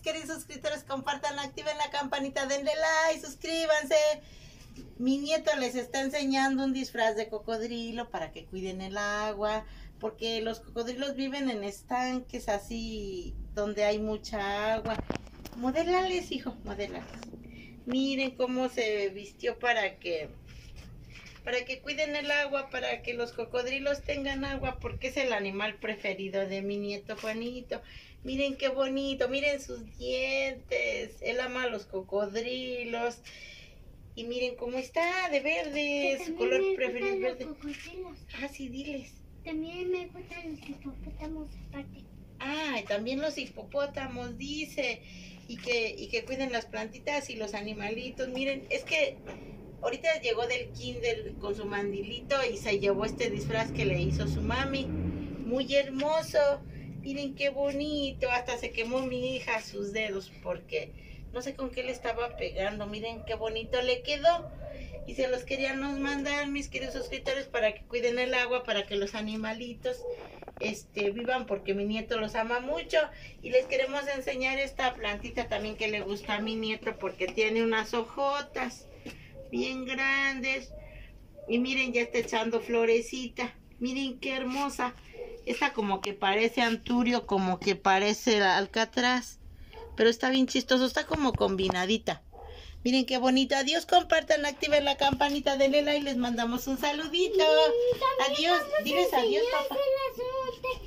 queridos suscriptores, compartan, activen la campanita, denle like, suscríbanse. Mi nieto les está enseñando un disfraz de cocodrilo para que cuiden el agua, porque los cocodrilos viven en estanques así donde hay mucha agua. Modélales, hijo, modélales. Miren cómo se vistió para que para que cuiden el agua, para que los cocodrilos tengan agua, porque es el animal preferido de mi nieto Juanito. Miren qué bonito, miren sus dientes. Él ama a los cocodrilos. Y miren cómo está de verde, su color preferido es verde. Ah, sí, diles. También me gustan los hipopótamos aparte. Ah, y también los hipopótamos, dice. Y que, y que cuiden las plantitas y los animalitos. Miren, es que ahorita llegó del kinder con su mandilito y se llevó este disfraz que le hizo su mami. Muy hermoso. Miren qué bonito. Hasta se quemó mi hija sus dedos porque no sé con qué le estaba pegando. Miren qué bonito le quedó. Y se los queríamos mandar, mis queridos suscriptores, para que cuiden el agua, para que los animalitos este, vivan, porque mi nieto los ama mucho. Y les queremos enseñar esta plantita también que le gusta a mi nieto, porque tiene unas hojotas bien grandes. Y miren, ya está echando florecita. Miren qué hermosa. Esta como que parece anturio, como que parece alcatraz. Pero está bien chistoso, está como combinadita. Miren qué bonita. Adiós, compartan, activen la campanita de Lela y les mandamos un saludito. adiós. Diles adiós, papá.